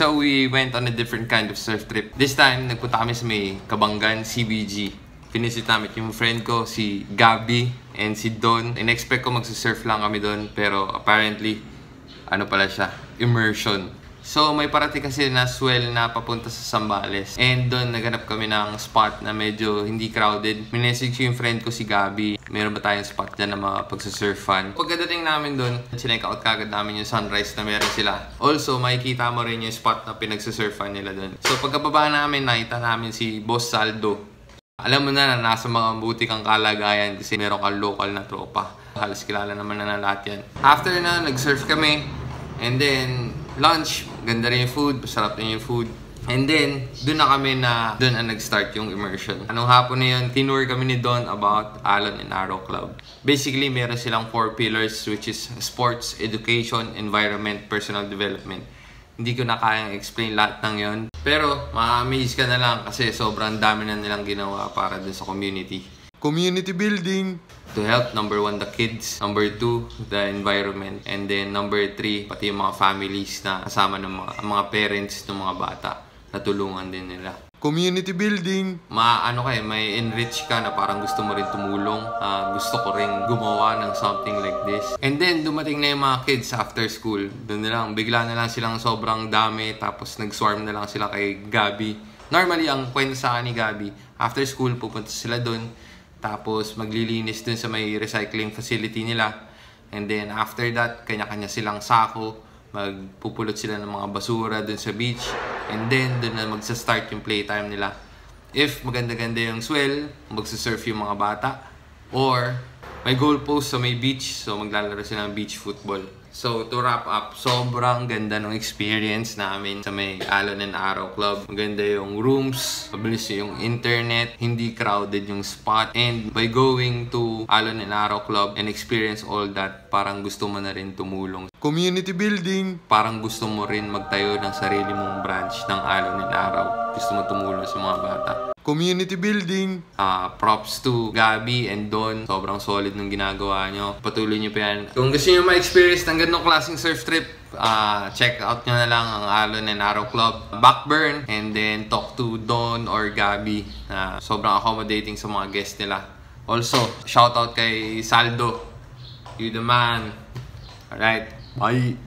So we went on a different kind of surf trip. This time, nagpunta kami sa may Kabangan, CBG. Finisit namin yung friend ko, si Gabi and si Don. In-expect ko magsasurf lang kami doon, pero apparently, ano pala siya, immersion. So may parating kasi na swell na papunta sa Sambales. And doon naganap kami ng spot na medyo hindi crowded. Minessage ko yung friend ko si Gabi. Meron ba tayong spot dyan na mapagsasurfan? Pagkadating namin doon, chinek out kagad namin yung sunrise na meron sila. Also, makikita mo rin yung spot na pinagsasurfan nila doon. So pagkababa namin, nakita namin si Boss Saldo. Alam mo na na nasa mga buti kang kalagayan kasi meron kang local na tropa. Halos kilala naman na na lahat yan. After na, nag-surf kami. And then, lunch. Ganda rin yung food. Masarap rin yung food. And then, doon na kami na, doon na nag-start yung immersion. Anong hapon na yun, tinur kami ni Don about Alon and Arrow Club. Basically, meron silang four pillars which is sports, education, environment, personal development. Hindi ko na kayang explain lahat ng yon. Pero, ma-amaze ka na lang kasi sobrang dami na nilang ginawa para dun sa community. Community building! To help, number one, the kids. Number two, the environment. And then, number three, pati yung mga families na kasama ng mga, mga parents ng mga bata. Natulungan din nila. Community building. Maano kayo, may enrich ka na parang gusto mo rin tumulong. Ah, gusto ko rin gumawa ng something like this. And then, dumating na yung mga kids after school. Doon na lang, bigla na lang silang sobrang dami. Tapos, nag-swarm na lang sila kay Gabi. Normally, ang kwento sa akin ni Gabi, after school, pupunta sila doon. Tapos, maglilinis dun sa may recycling facility nila. And then, after that, kanya-kanya silang sako. Magpupulot sila ng mga basura dun sa beach. And then dun na magsa-start yung playtime nila. If maganda-ganda yung swell magsa-surf yung mga bata. Or may goalpost sa may beach so maglalaro sila ng beach football So, to wrap up, sobrang ganda ng experience namin sa may Alon and Arrow Club. Maganda yung rooms, mabilis yung internet, hindi crowded yung spot. And by going to Alon and Arrow Club and experience all that, parang gusto mo na rin tumulong. Community building! Parang gusto mo rin magtayo ng sarili mong branch ng Alon and Arrow. Gusto mo tumulong sa mga bata. Community building. Uh, props to Gabi and Don. Sobrang solid nung ginagawa nyo. Patuloy nyo pa yan. Kung gusto nyo ma-experience ng ganong klaseng surf trip, uh, check out nyo na lang ang Alon and Arrow Club. Backburn and then talk to Don or Gabi na sobrang accommodating sa mga guests nila. Also, shout out kay Saldo. You the man. Alright. Bye.